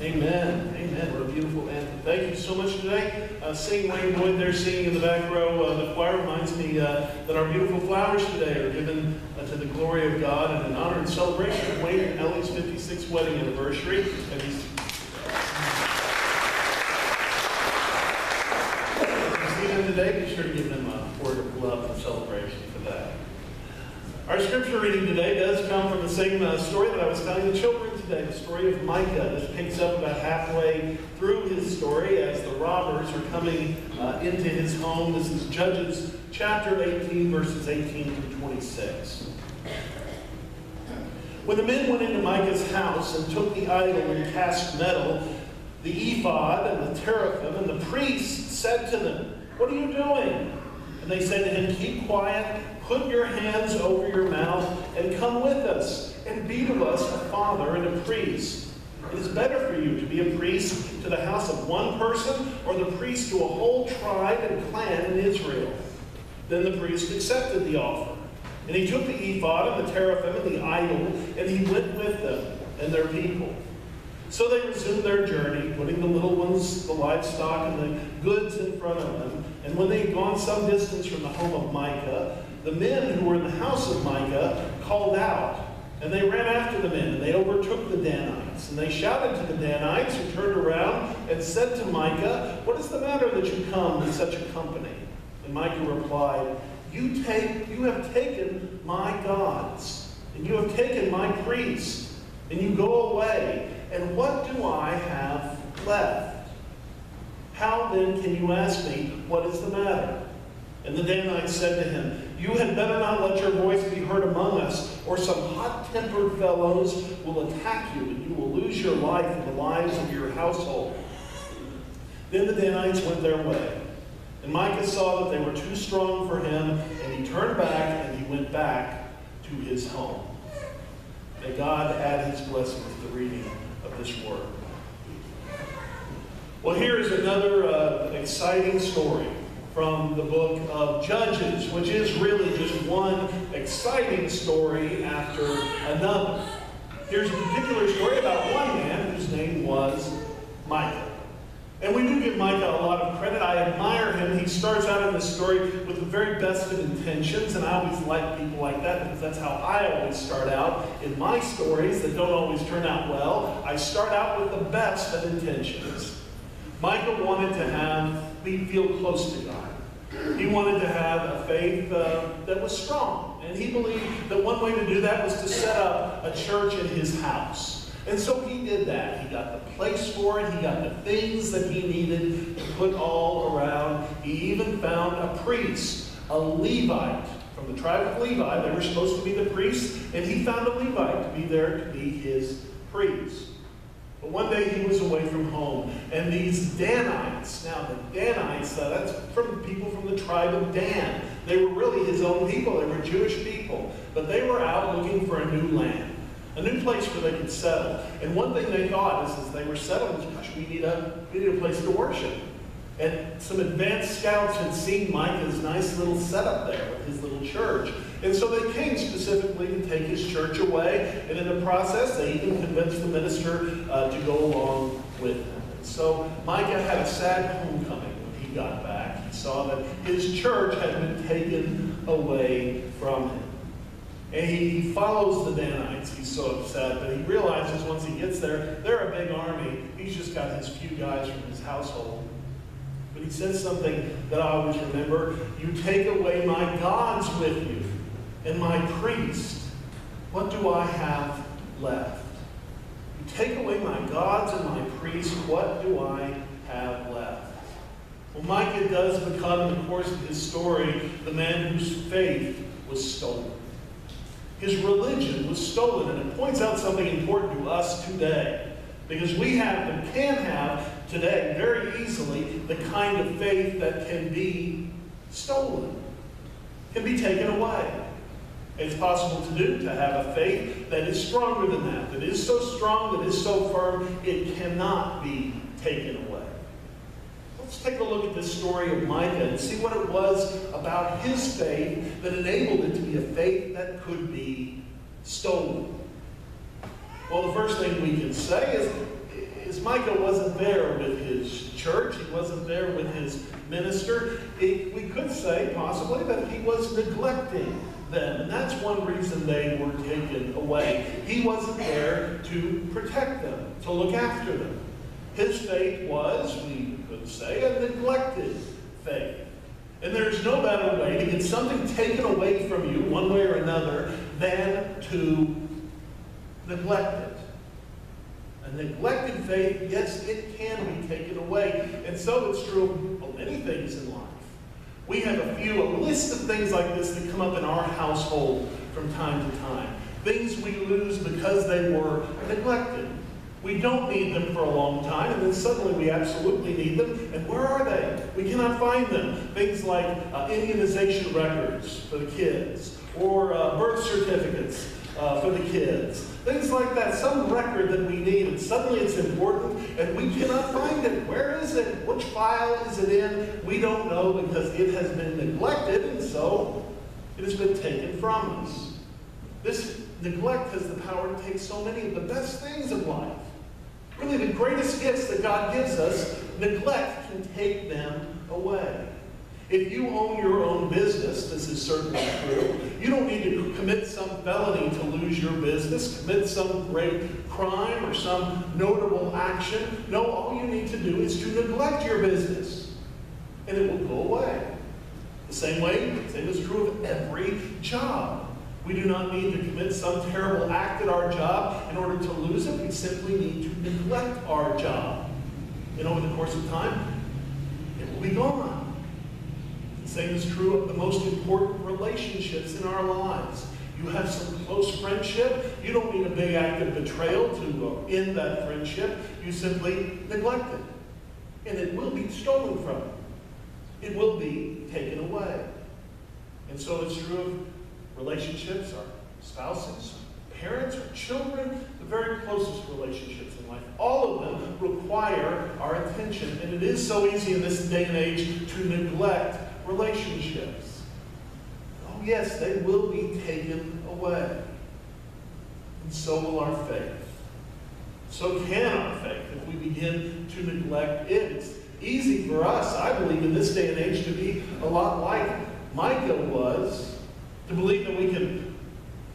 Amen. Amen. What a beautiful anthem. Thank you so much today. Uh, seeing Wayne Boyd there singing in the back row, uh, the choir reminds me uh, that our beautiful flowers today are given uh, to the glory of God and in honor and celebration of Wayne and Ellie's 56th wedding anniversary. And he's see them today, be sure to give them a word of love and celebration for that. Our scripture reading today does come from the same uh, story that I was telling the children today, the story of Micah. This picks up about halfway through his story as the robbers are coming uh, into his home. This is Judges chapter 18, verses 18 through 26. When the men went into Micah's house and took the idol and cast metal, the ephod and the teraphim, and the priest said to them, What are you doing? And they said to him, Keep quiet Put your hands over your mouth and come with us, and be to us a father and a priest. It is better for you to be a priest to the house of one person or the priest to a whole tribe and clan in Israel. Then the priest accepted the offer. And he took the ephod and the teraphim and the idol, and he went with them and their people. So they resumed their journey, putting the little ones, the livestock, and the goods in front of them. And when they had gone some distance from the home of Micah, the men who were in the house of Micah called out, and they ran after the men, and they overtook the Danites. And they shouted to the Danites, who turned around and said to Micah, What is the matter that you come with such a company? And Micah replied, You take, you have taken my gods, and you have taken my priests, and you go away, and what do I have left? How then can you ask me, What is the matter? And the Danites said to him, You had better not let your voice be heard among us, or some hot tempered fellows will attack you, and you will lose your life and the lives of your household. Then the Danites went their way. And Micah saw that they were too strong for him, and he turned back and he went back to his home. May God add his blessing to the reading of this word. Well, here is another uh, exciting story from the book of Judges, which is really just one exciting story after another. Here's a particular story about one man whose name was Micah. And we do give Micah a lot of credit. I admire him. He starts out in this story with the very best of intentions, and I always like people like that because that's how I always start out in my stories that don't always turn out well. I start out with the best of intentions. Micah wanted to have me feel close to God. He wanted to have a faith uh, that was strong. And he believed that one way to do that was to set up a church in his house. And so he did that. He got the place for it. He got the things that he needed to put all around. He even found a priest, a Levite from the tribe of Levi. They were supposed to be the priests, and he found a Levite to be there to be his priest. But one day he was away from home, and these Danites, now the Danites, uh, that's from people from the tribe of Dan. They were really his own people, they were Jewish people, but they were out looking for a new land, a new place where they could settle. And one thing they thought is as they were settled, gosh, we need a, we need a place to worship. And some advanced scouts had seen Micah's nice little setup there with his little church. And so they came specifically to take his church away. And in the process, they even convinced the minister uh, to go along with them. So Micah had a sad homecoming when he got back. He saw that his church had been taken away from him. And he follows the Danites. He's so upset, but he realizes once he gets there, they're a big army. He's just got his few guys from his household. But he says something that I always remember. You take away my gods with you and my priest. What do I have left? You take away my gods and my priest. What do I have left? Well, Micah does become, in the course of his story, the man whose faith was stolen. His religion was stolen, and it points out something important to us today. Because we have and can have today very easily the kind of faith that can be stolen, can be taken away. It's possible to do, to have a faith that is stronger than that, that is so strong, that is so firm, it cannot be taken away. Let's take a look at this story of Micah and see what it was about his faith that enabled it to be a faith that could be stolen. Well, the first thing we can say is is Micah wasn't there with his church, he wasn't there with his minister. It, we could say possibly that he was neglecting them, and that's one reason they were taken away. He wasn't there to protect them, to look after them. His faith was, we could say, a neglected faith. And there's no better way to get something taken away from you, one way or another, than to neglect it. A neglected faith, yes, it can be taken away. And so it's true of many things in life. We have a few, a list of things like this that come up in our household from time to time. Things we lose because they were neglected. We don't need them for a long time, and then suddenly we absolutely need them. And where are they? We cannot find them. Things like uh, immunization records for the kids, or uh, birth certificates uh, for the kids. Things like that. Some record that we need, and suddenly it's important, and we cannot find it. Where is it? Which file is it in? We don't know because it has been neglected, and so it has been taken from us. This neglect has the power to take so many of the best things of life. Really, the greatest gifts that God gives us, neglect can take them away. If you own your own business, this is certainly true, you don't need to commit some felony to lose your business, commit some great crime or some notable action. No, all you need to do is to neglect your business, and it will go away. The same way, the same is true of every job. We do not need to commit some terrible act at our job in order to lose it. We simply need to neglect our job. And over the course of time, it will be gone. Is true of the most important relationships in our lives. You have some close friendship. You don't need a big act of betrayal to uh, end that friendship. You simply neglect it. And it will be stolen from you. It will be taken away. And so it's true of relationships, our spouses, parents, our children, the very closest relationships in life. All of them require our attention. And it is so easy in this day and age to neglect relationships. Oh, yes, they will be taken away. And so will our faith. So can our faith if we begin to neglect it. It's easy for us, I believe, in this day and age to be a lot like Micah was to believe that we can,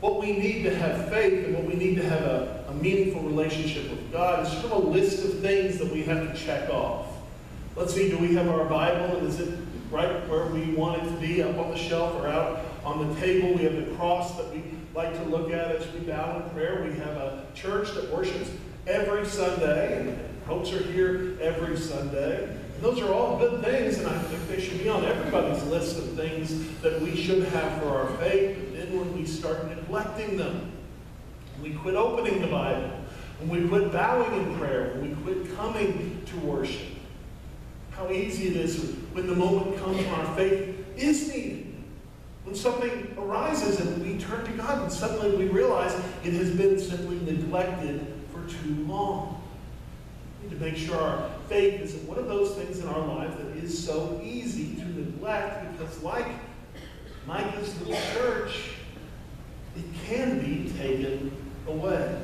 what we need to have faith and what we need to have a, a meaningful relationship with God is sort of a list of things that we have to check off. Let's see, do we have our Bible is it right where we want it to be, up on the shelf or out on the table? We have the cross that we like to look at as we bow in prayer. We have a church that worships every Sunday, and folks are here every Sunday. And Those are all good things, and I think they should be on everybody's list of things that we should have for our faith. And then when we start neglecting them, we quit opening the Bible, when we quit bowing in prayer, when we quit coming to worship, how easy it is when the moment comes when our faith is needed. When something arises and we turn to God and suddenly we realize it has been simply neglected for too long We need to make sure our faith isn't one of those things in our lives that is so easy to neglect because, like Micah's little church, it can be taken away.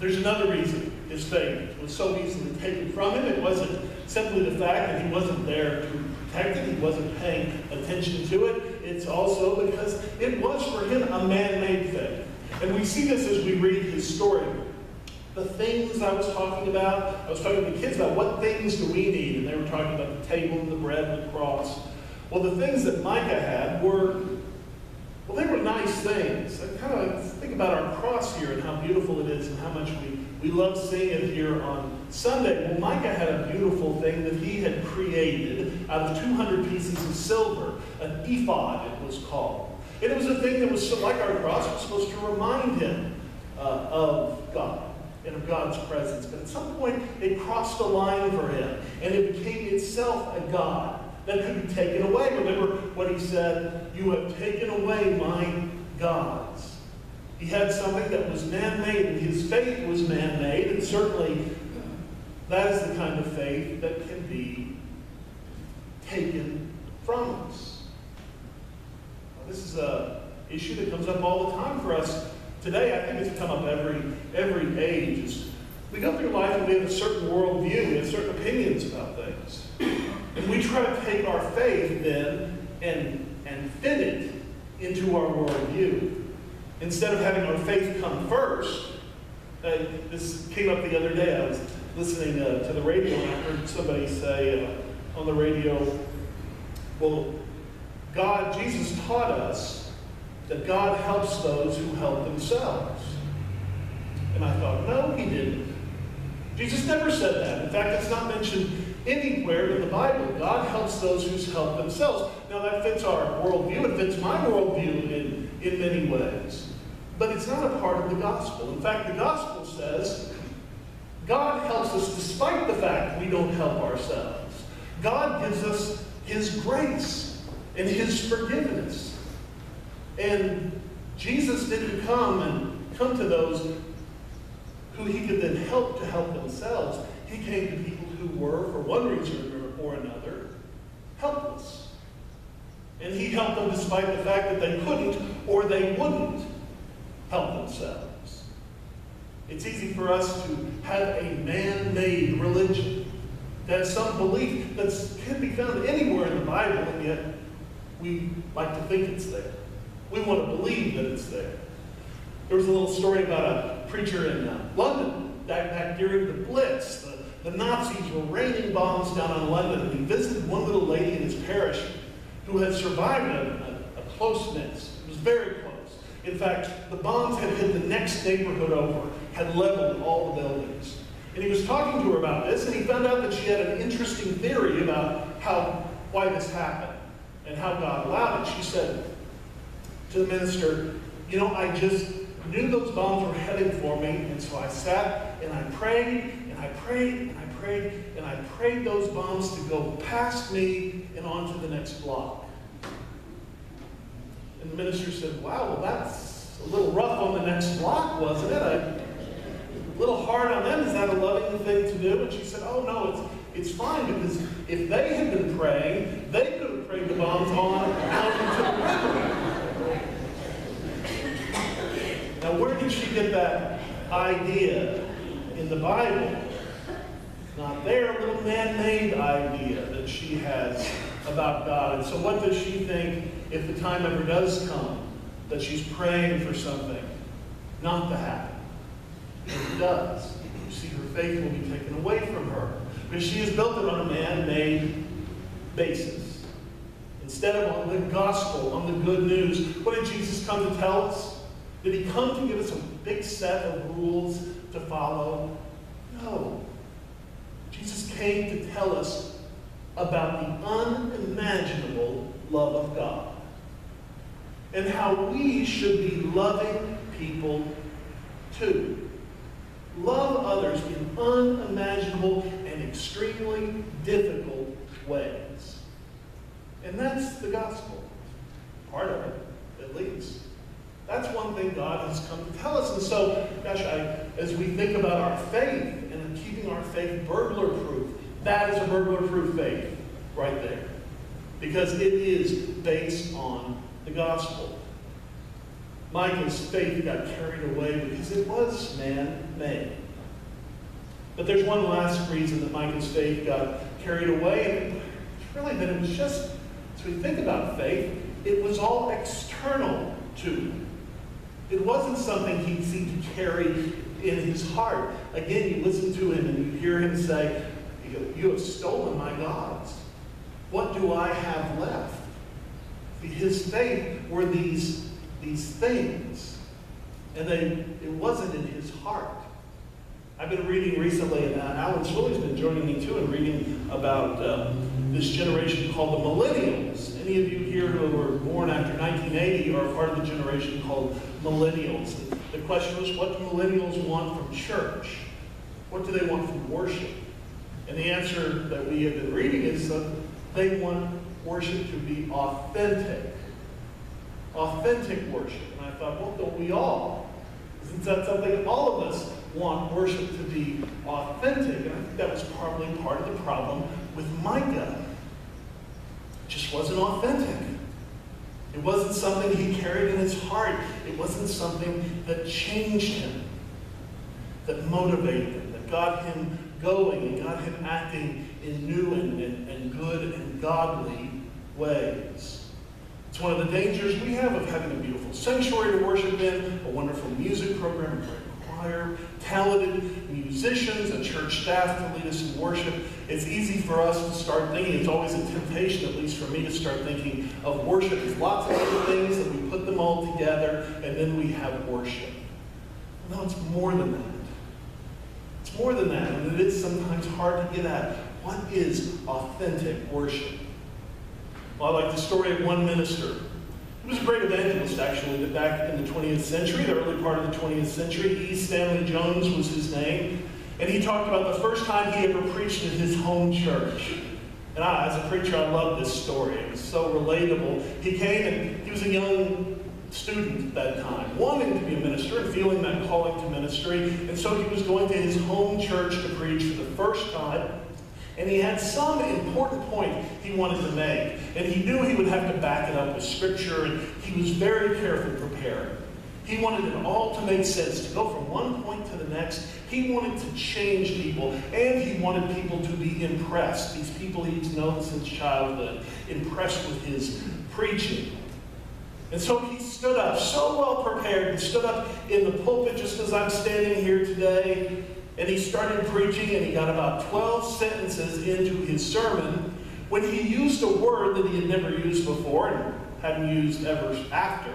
There's another reason his faith was so easily taken from him. It wasn't simply the fact that he wasn't there to protect it, he wasn't paying attention to it. It's also because it was for him a man made faith. And we see this as we read his story the things I was talking about, I was talking to the kids about what things do we need, and they were talking about the table and the bread and the cross. Well, the things that Micah had were, well, they were nice things. I kind of think about our cross here and how beautiful it is and how much we, we love seeing it here on Sunday. Well, Micah had a beautiful thing that he had created out of 200 pieces of silver, an ephod it was called. And it was a thing that was like our cross, was supposed to remind him uh, of God and of God's presence. But at some point, it crossed a line for him, and it became itself a God that could be taken away. Remember what he said, You have taken away my gods. He had something that was man made, and his faith was man made, and certainly that is the kind of faith that can be taken from us. This is an issue that comes up all the time for us today, I think it's come up every every age. Is We go through life and we have a certain worldview, we have certain opinions about things. And we try to take our faith then and, and fit it into our worldview. Instead of having our faith come first, uh, this came up the other day. I was listening uh, to the radio and I heard somebody say uh, on the radio, well, God, Jesus taught us that God helps those who help themselves. And I thought, no, he didn't. Jesus never said that. In fact, it's not mentioned anywhere in the Bible. God helps those who help themselves. Now, that fits our worldview. It fits my worldview in, in many ways. But it's not a part of the gospel. In fact, the gospel says God helps us despite the fact we don't help ourselves. God gives us His grace and His forgiveness. And Jesus didn't come and come to those who he could then help to help themselves. He came to people who were, for one reason or another, helpless. And he helped them despite the fact that they couldn't or they wouldn't help themselves. It's easy for us to have a man-made religion that has some belief that can be found anywhere in the Bible, and yet we like to think it's there. We want to believe that it's there. There was a little story about a preacher in uh, London back, back during the Blitz. The, the Nazis were raining bombs down on London, and he visited one little lady in his parish who had survived a, a, a close miss. It was very. In fact, the bombs had hit the next neighborhood over, had leveled all the buildings. And he was talking to her about this, and he found out that she had an interesting theory about how why this happened and how God allowed it. She said to the minister, You know, I just knew those bombs were heading for me, and so I sat and I prayed and I prayed and I prayed and I prayed those bombs to go past me and onto the next block. And the minister said, Wow, well, that's a little rough on the next block, wasn't it? A little hard on them. Is that a loving thing to do? And she said, Oh, no, it's, it's fine because if they had been praying, they could have prayed the bombs on out into the river. Now, where did she get that idea in the Bible? Not there, a little man made idea that she has about God. And so, what does she think if the time ever does come that she's praying for something not to happen? And it does. You see, her faith will be taken away from her because she has built it on a man made basis. Instead of on the gospel, on the good news, what did Jesus come to tell us? Did he come to give us a big set of rules to follow? No. Jesus came to tell us about the unimaginable love of God and how we should be loving people too. Love others in unimaginable and extremely difficult ways. And that's the gospel. Part of it, at least. That's one thing God has come to tell us. And so, gosh, I, as we think about our faith and keeping our faith burglar proof, that is a burglar proof faith right there. Because it is based on the gospel. Micah's faith got carried away because it was man made. But there's one last reason that Micah's faith got carried away, and it's really that it was just, as we think about faith, it was all external to him. It wasn't something he seemed to carry in his heart. Again, you listen to him and you hear him say, You have stolen my gods. What do I have left? His faith were these, these things. And they, it wasn't in his heart. I've been reading recently, and Alan Swilley's been joining me too, and reading about um, this generation called the millennials. Any of you here who were born after 1980 are part of the generation called millennials. The question was, what do millennials want from church? What do they want from worship? And the answer that we have been reading is that they want worship to be authentic. Authentic worship. And I thought, well, don't we all? Isn't that something all of us want worship to be authentic? And I think that was probably part of the problem with Micah. It just wasn't authentic. It wasn't something he carried in his heart. It wasn't something that changed him, that motivated him, that got him going. and got him acting in new and, and, and good and godly ways. It's one of the dangers we have of having a beautiful sanctuary to worship in, a wonderful music program, a great choir, talented musicians, a church staff to lead us in worship. It's easy for us to start thinking, it's always a temptation, at least for me, to start thinking of worship as lots of other things, and we put them all together, and then we have worship. No, it's more than that. More than that, and it is sometimes hard to get at. What is authentic worship? Well, I like the story of one minister. He was a great evangelist, actually, back in the 20th century, the early part of the 20th century. E. Stanley Jones was his name. And he talked about the first time he ever preached in his home church. And I, as a preacher, I love this story. It was so relatable. He came and he was a young student at that time, wanting to be a minister and feeling that calling to ministry. And so he was going to his home church to preach for the first time. And he had some important point he wanted to make. And he knew he would have to back it up with scripture, and he was very carefully prepared. He wanted it all to make sense, to go from one point to the next. He wanted to change people, and he wanted people to be impressed. These people he's known since childhood, impressed with his preaching. And so he stood up, so well prepared, and stood up in the pulpit just as I'm standing here today. And he started preaching, and he got about 12 sentences into his sermon when he used a word that he had never used before and hadn't used ever after.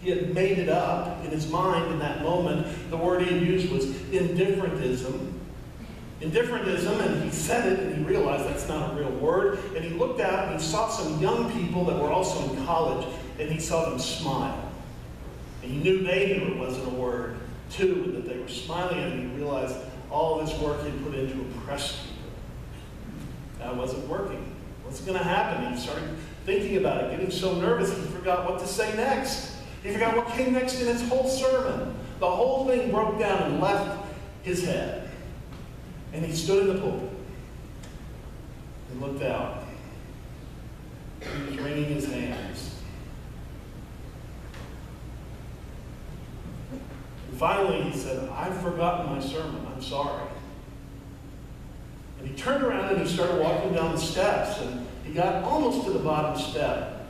He had made it up in his mind in that moment. The word he had used was indifferentism. Indifferentism, and he said it, and he realized that's not a real word. And he looked out and he saw some young people that were also in college, and he saw them smile. And he knew knew it wasn't a word, too, and that they were smiling, at and he realized all this work he put into to impress people. That wasn't working. What's going to happen? He started thinking about it, getting so nervous he forgot what to say next. He forgot what came next in his whole sermon. The whole thing broke down and left his head. And he stood in the pulpit and looked out. He was wringing his hands. And finally, he said, I've forgotten my sermon. I'm sorry. And he turned around and he started walking down the steps. And he got almost to the bottom step.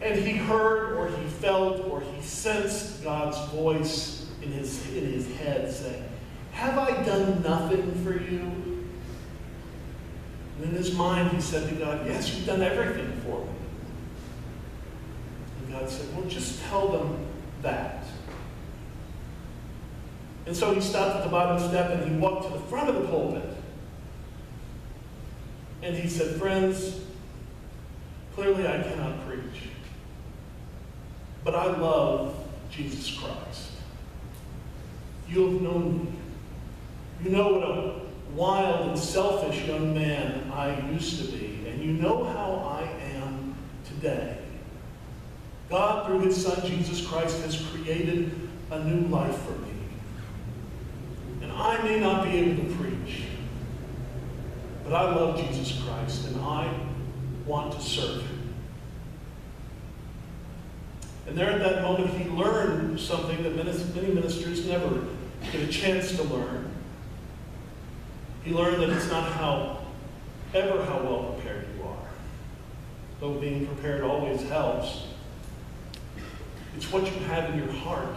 And he heard or he felt or he sensed God's voice in his, in his head saying, Have I done nothing for you? And in his mind, he said to God, Yes, you've done everything for me. And God said, Well, just tell them that. And so he stopped at the bottom step and he walked to the front of the pulpit. And he said, Friends, clearly I cannot preach. But I love Jesus Christ. You have known me. You know what a wild and selfish young man I used to be, and you know how I am today. God, through his Son Jesus Christ, has created a new life for me. I may not be able to preach, but I love Jesus Christ, and I want to serve him. And there at that moment, he learned something that many ministers never get a chance to learn. He learned that it's not how ever how well prepared you are, though being prepared always helps. It's what you have in your heart.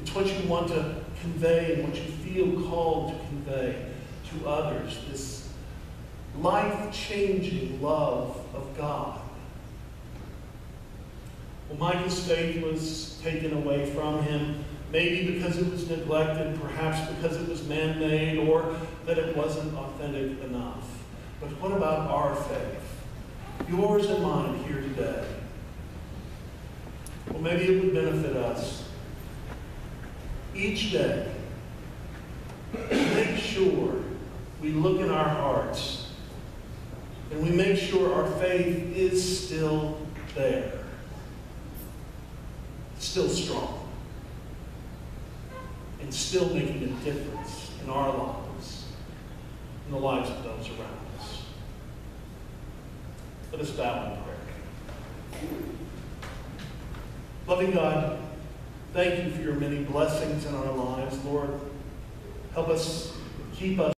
It's what you want to convey what you feel called to convey to others. This life-changing love of God. Well, Micah's faith was taken away from him, maybe because it was neglected, perhaps because it was man made, or that it wasn't authentic enough. But what about our faith? Yours and mine here today. Well, maybe it would benefit us each day. Make sure we look in our hearts and we make sure our faith is still there still strong and still making a difference in our lives, in the lives of those around us. Let us bow in prayer. Loving God, thank you for your many blessings in our lives, Lord. Help us keep us.